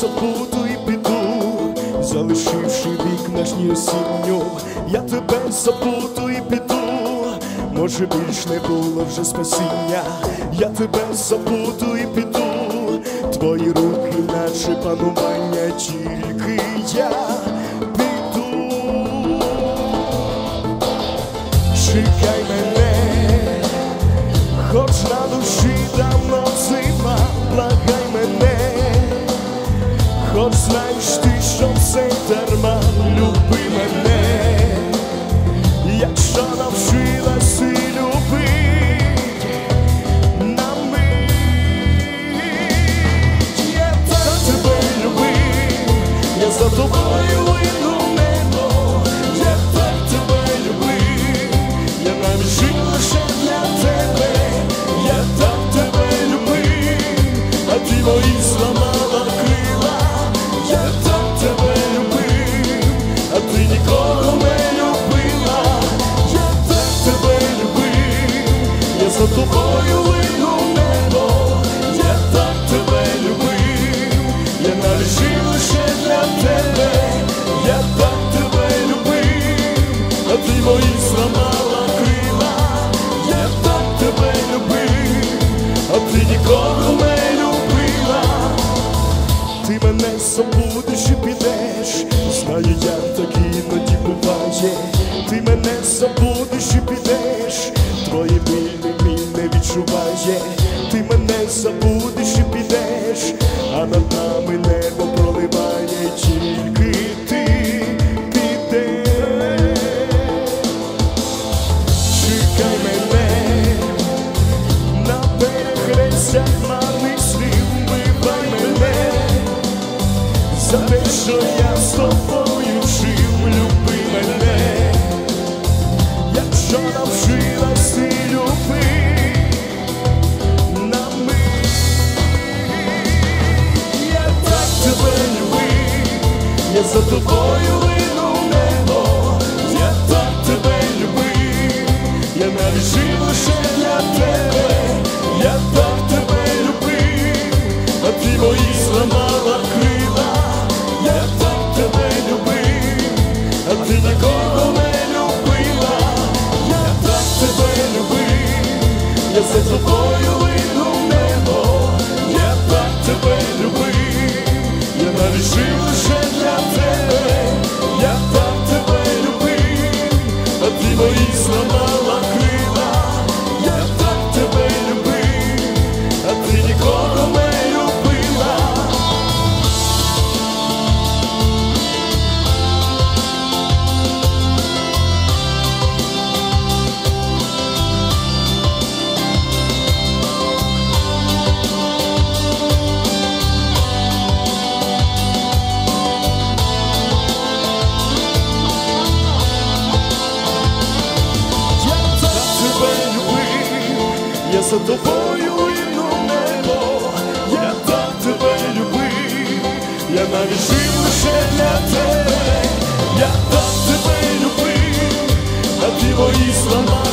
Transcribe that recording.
забуду і піду, залишивши вікна ж ні осінню, я тебе забуду і піду. Може, більш не було вже спасіння, я тебе забуду і піду, твої руки, наче панування, тільки я піду. Чекай за тобою вийду в небо, я так тебе любив, я навіть жив лише для тебе, я так тебе любив, а ти мої зламала зламала крила, я так тебе любив, а ти нікого не любила. Ти мене забудеш і підеш, знаю, я так іноді буває. Ти мене забудеш і підеш, твоє біль мій не відчуває. Ти мене забудеш і підеш, а над тебе любив, я за тобою в небо, я так тебе любив, я навіть жив лише для тебе, я так тебе любив, а ти мої зламала крила, я так тебе любив, а ти нікого не любила, я так тебе любив, я за тобою я за тобою і небо, я так тебе любив, я навіть жив лише для тебе, я так тебе любив, а ти мої зламав.